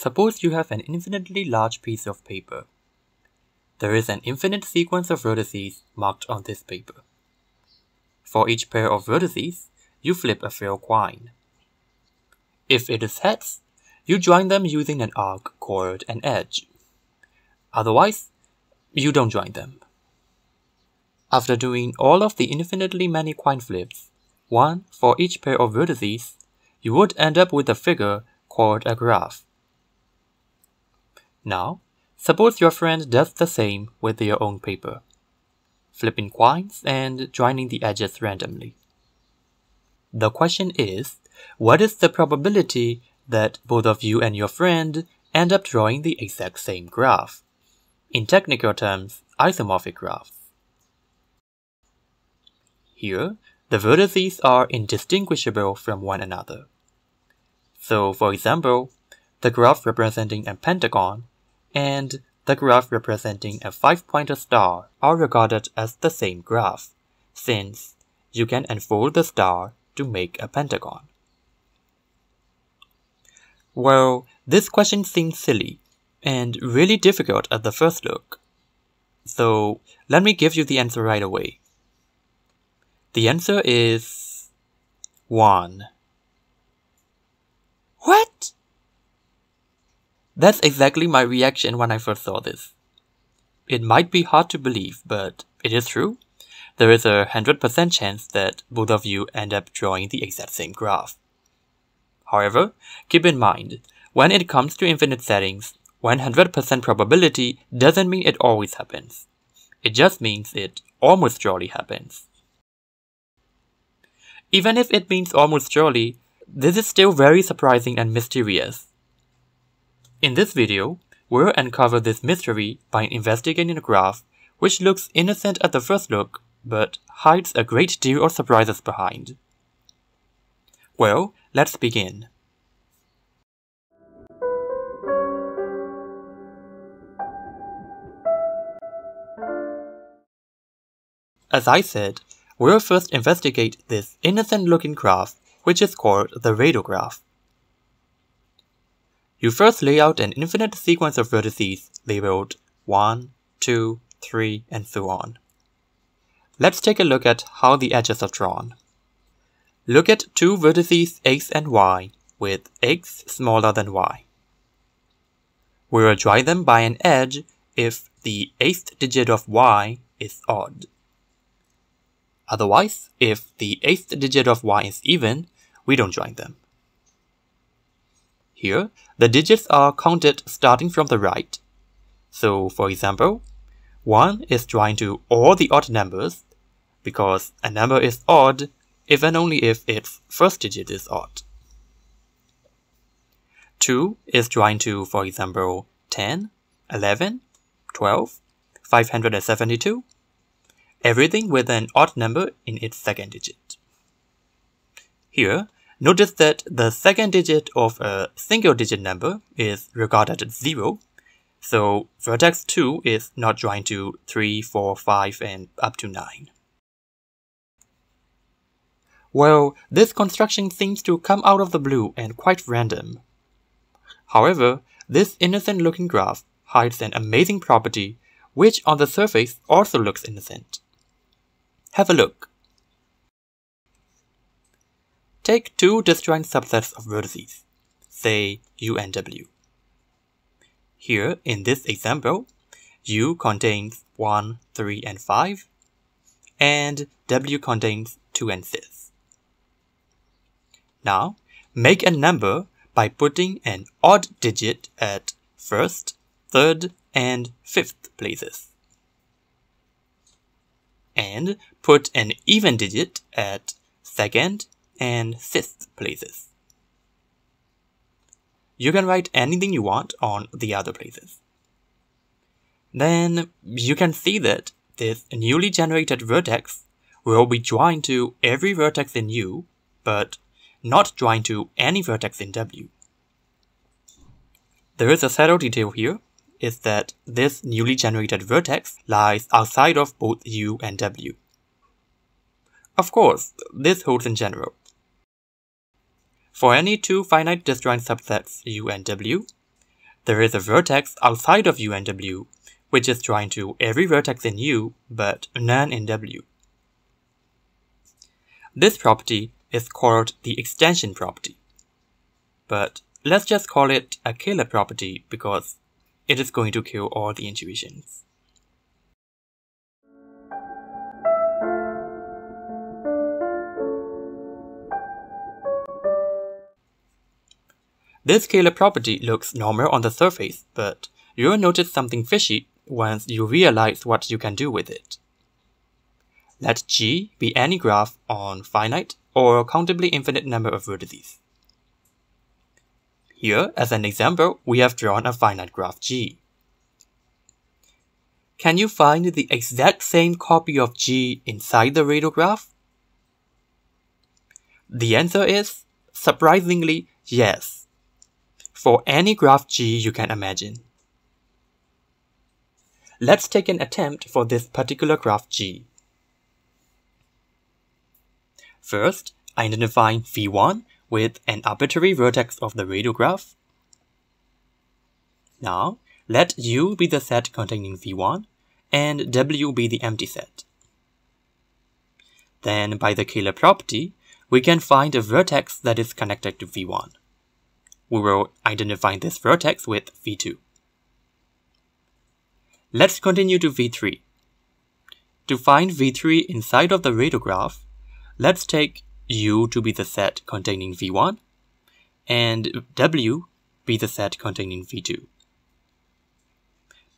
Suppose you have an infinitely large piece of paper. There is an infinite sequence of vertices marked on this paper. For each pair of vertices, you flip a fair coin. If it is heads, you join them using an arc called an edge. Otherwise, you don't join them. After doing all of the infinitely many coin flips, one for each pair of vertices, you would end up with a figure called a graph. Now, suppose your friend does the same with their own paper, flipping coins and joining the edges randomly. The question is, what is the probability that both of you and your friend end up drawing the exact same graph? In technical terms, isomorphic graphs. Here, the vertices are indistinguishable from one another. So, for example, the graph representing a pentagon and the graph representing a five-pointer star are regarded as the same graph, since you can unfold the star to make a pentagon. Well, this question seems silly and really difficult at the first look. So, let me give you the answer right away. The answer is 1. What? That's exactly my reaction when I first saw this. It might be hard to believe, but it is true. There is a 100% chance that both of you end up drawing the exact same graph. However, keep in mind, when it comes to infinite settings, 100% probability doesn't mean it always happens. It just means it almost surely happens. Even if it means almost surely, this is still very surprising and mysterious. In this video, we'll uncover this mystery by investigating a graph which looks innocent at the first look, but hides a great deal of surprises behind. Well, let's begin. As I said, We'll first investigate this innocent looking graph, which is called the Rado graph. You first lay out an infinite sequence of vertices labeled 1, 2, 3, and so on. Let's take a look at how the edges are drawn. Look at two vertices x and y, with x smaller than y. We will join them by an edge if the eighth digit of y is odd. Otherwise, if the eighth digit of y is even, we don't join them. Here, the digits are counted starting from the right. So, for example, 1 is joined to all the odd numbers, because a number is odd if and only if its first digit is odd. 2 is joined to, for example, 10, 11, 12, 572, everything with an odd number in its second digit. Here, notice that the second digit of a single digit number is regarded as 0, so vertex 2 is not joined to 3, 4, 5, and up to 9. Well, this construction seems to come out of the blue and quite random. However, this innocent looking graph hides an amazing property which on the surface also looks innocent. Have a look. Take two disjoint subsets of vertices, say U and W. Here, in this example, U contains 1, 3, and 5, and W contains 2 and 6. Now, make a number by putting an odd digit at first, third, and fifth places and put an even digit at second and sixth places. You can write anything you want on the other places. Then you can see that this newly generated vertex will be joined to every vertex in U, but not joined to any vertex in W. There is a subtle detail here is that this newly generated vertex lies outside of both u and w. Of course, this holds in general. For any two finite disjoint subsets u and w, there is a vertex outside of U and W, which is joined to every vertex in U, but none in W. This property is called the extension property. But let's just call it a killer property because it is going to kill all the intuitions. This killer property looks normal on the surface, but you'll notice something fishy once you realize what you can do with it. Let G be any graph on finite or countably infinite number of vertices. Here, as an example, we have drawn a finite graph G. Can you find the exact same copy of G inside the Rado graph? The answer is, surprisingly, yes. For any graph G you can imagine. Let's take an attempt for this particular graph G. First, identify V1 with an arbitrary vertex of the Rado graph. Now, let U be the set containing V1 and W be the empty set. Then, by the killer property, we can find a vertex that is connected to V1. We will identify this vertex with V2. Let's continue to V3. To find V3 inside of the Rado graph, let's take U to be the set containing V1 and W be the set containing V2.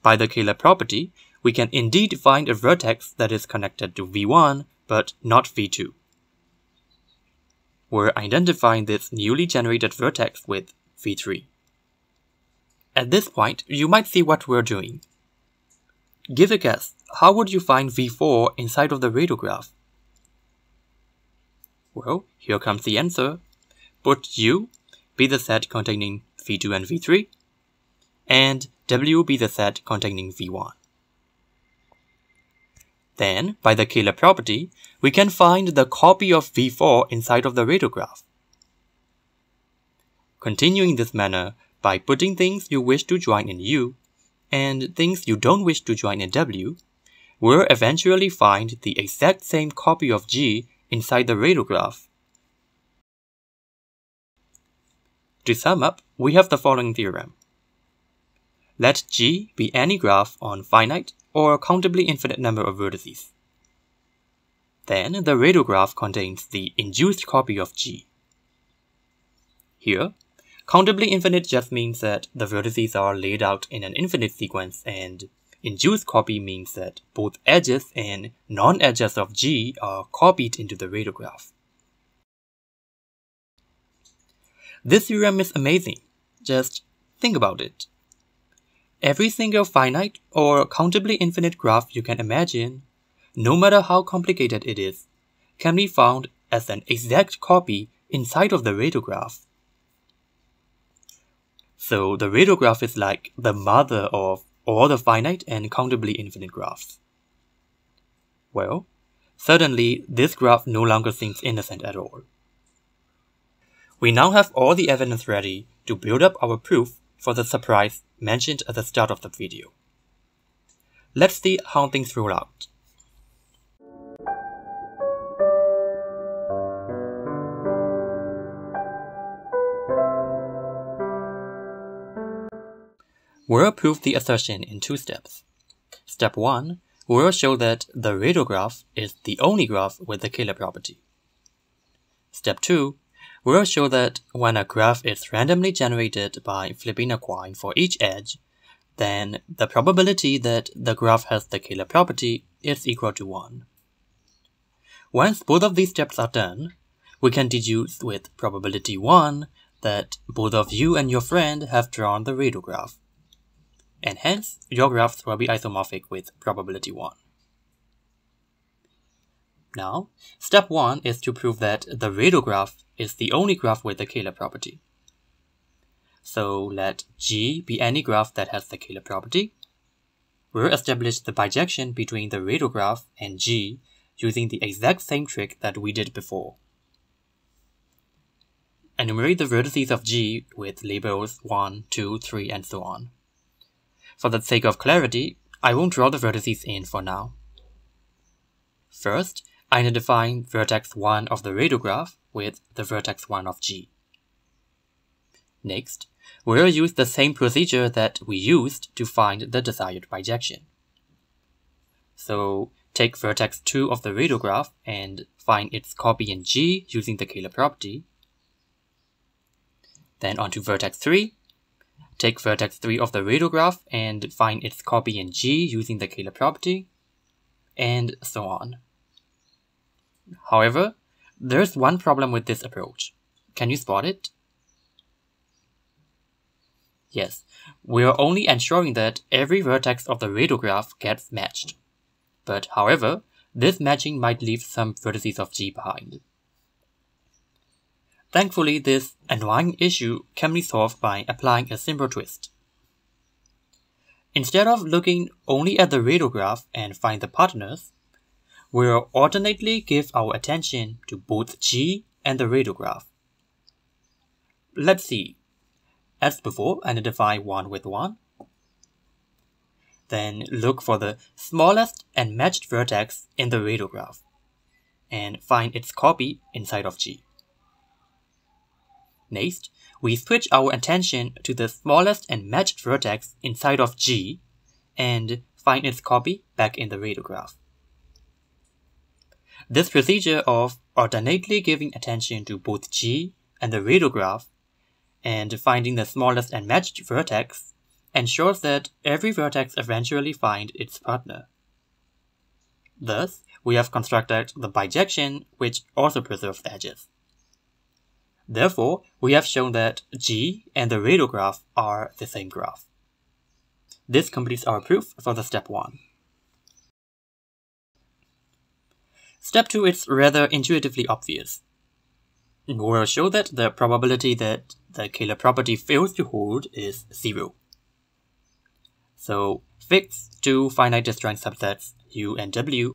By the killer property, we can indeed find a vertex that is connected to V1 but not V2. We're identifying this newly generated vertex with V3. At this point, you might see what we're doing. Give a guess, how would you find V4 inside of the Rado graph? Well, here comes the answer. Put U be the set containing V2 and V3, and W be the set containing V1. Then, by the killer property, we can find the copy of V4 inside of the Rado graph. Continuing this manner by putting things you wish to join in U and things you don't wish to join in W, we'll eventually find the exact same copy of G inside the Rado graph. To sum up, we have the following theorem. Let G be any graph on finite or countably infinite number of vertices. Then the Rado graph contains the induced copy of G. Here, countably infinite just means that the vertices are laid out in an infinite sequence and Induced copy means that both edges and non-edges of G are copied into the Rado graph. This theorem is amazing. Just think about it. Every single finite or countably infinite graph you can imagine, no matter how complicated it is, can be found as an exact copy inside of the Rado graph. So the Rado graph is like the mother of all the finite and countably infinite graphs? Well, suddenly this graph no longer seems innocent at all. We now have all the evidence ready to build up our proof for the surprise mentioned at the start of the video. Let's see how things roll out. We'll prove the assertion in two steps. Step 1, we'll show that the Rado graph is the only graph with the killer property. Step 2, we'll show that when a graph is randomly generated by flipping a coin for each edge, then the probability that the graph has the killer property is equal to 1. Once both of these steps are done, we can deduce with probability 1 that both of you and your friend have drawn the Rado graph and hence your graphs will be isomorphic with probability 1. Now, step 1 is to prove that the Rado graph is the only graph with the killer property. So let G be any graph that has the killer property. We'll establish the bijection between the Rado graph and G using the exact same trick that we did before. enumerate the vertices of G with labels 1, 2, 3, and so on. For the sake of clarity, I won't draw the vertices in for now. First, identify vertex 1 of the Rado graph with the vertex 1 of G. Next, we'll use the same procedure that we used to find the desired bijection. So take vertex 2 of the Rado graph and find its copy in G using the killer property. Then onto vertex 3, take vertex 3 of the Rado graph and find its copy in G using the killer property, and so on. However, there's one problem with this approach. Can you spot it? Yes, we are only ensuring that every vertex of the Rado graph gets matched. But however, this matching might leave some vertices of G behind. Thankfully, this annoying issue can be solved by applying a simple twist. Instead of looking only at the Rado graph and find the partners, we'll alternately give our attention to both G and the Rado graph. Let's see. As before, identify 1 with 1. Then look for the smallest and matched vertex in the Rado graph and find its copy inside of G. Next, we switch our attention to the smallest and matched vertex inside of G and find its copy back in the Rado graph. This procedure of alternately giving attention to both G and the Rado graph and finding the smallest and matched vertex ensures that every vertex eventually finds its partner. Thus, we have constructed the bijection which also preserves edges. Therefore, we have shown that G and the Rado graph are the same graph. This completes our proof for the step 1. Step 2 is rather intuitively obvious. We'll show that the probability that the killer property fails to hold is 0. So fix two finite disjoint subsets U and W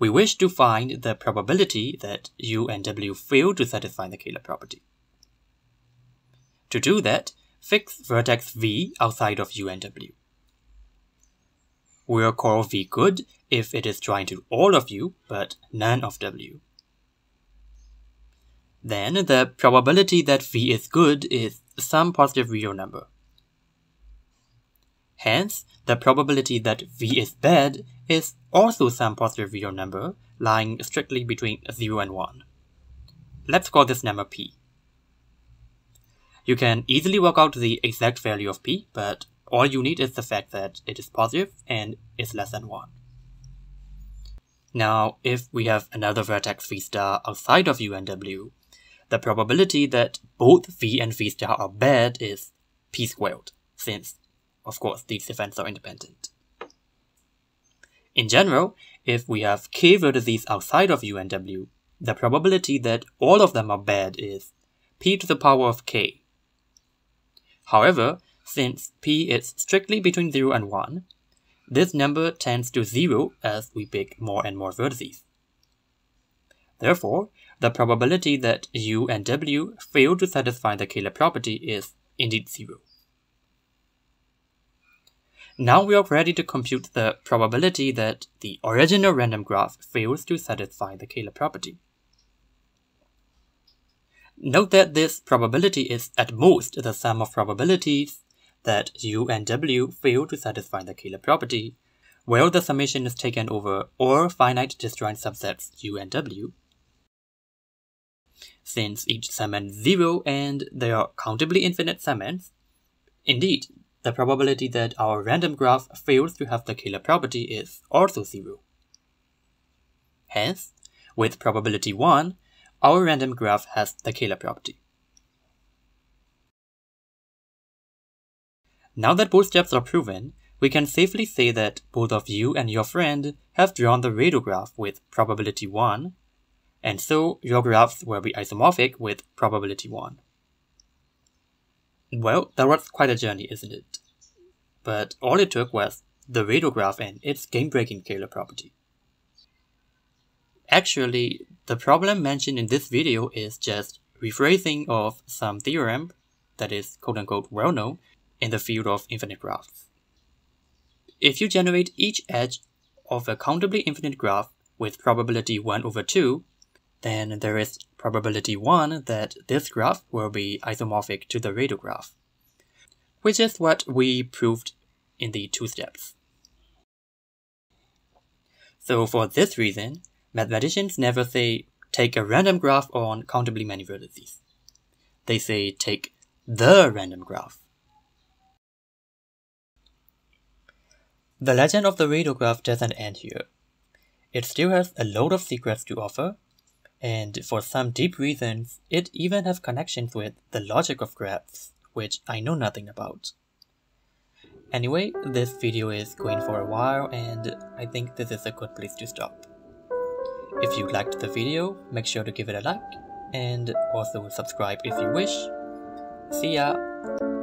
we wish to find the probability that U and W fail to satisfy the killer property. To do that, fix vertex V outside of U and W. We'll call V good if it is joined to all of U, but none of W. Then the probability that V is good is some positive real number. Hence, the probability that V is bad is also some positive real number lying strictly between 0 and 1. Let's call this number p. You can easily work out the exact value of p, but all you need is the fact that it is positive and is less than 1. Now, if we have another vertex v star outside of u and w, the probability that both v and v star are bad is p squared, since of course, these events are independent. In general, if we have k vertices outside of U and W, the probability that all of them are bad is p to the power of k. However, since p is strictly between 0 and 1, this number tends to 0 as we pick more and more vertices. Therefore, the probability that u and w fail to satisfy the killer property is indeed 0. Now we are ready to compute the probability that the original random graph fails to satisfy the killer property. Note that this probability is at most the sum of probabilities that u and w fail to satisfy the killer property, where the summation is taken over all finite disjoint subsets u and w. Since each summand is zero and there are countably infinite summands, indeed, the probability that our random graph fails to have the killer property is also zero. Hence, with probability 1, our random graph has the killer property. Now that both steps are proven, we can safely say that both of you and your friend have drawn the Rado graph with probability 1, and so your graphs will be isomorphic with probability 1. Well, that was quite a journey, isn't it? But all it took was the Rado graph and its game-breaking killer property. Actually, the problem mentioned in this video is just rephrasing of some theorem that is quote unquote well known in the field of infinite graphs. If you generate each edge of a countably infinite graph with probability 1 over 2, then there is probability 1 that this graph will be isomorphic to the Rado graph, which is what we proved in the two steps. So for this reason, mathematicians never say take a random graph on countably many vertices. They say take the random graph. The legend of the Rado graph doesn't end here. It still has a load of secrets to offer, and for some deep reasons, it even has connections with the logic of graphs, which I know nothing about. Anyway, this video is going for a while and I think this is a good place to stop. If you liked the video, make sure to give it a like and also subscribe if you wish. See ya!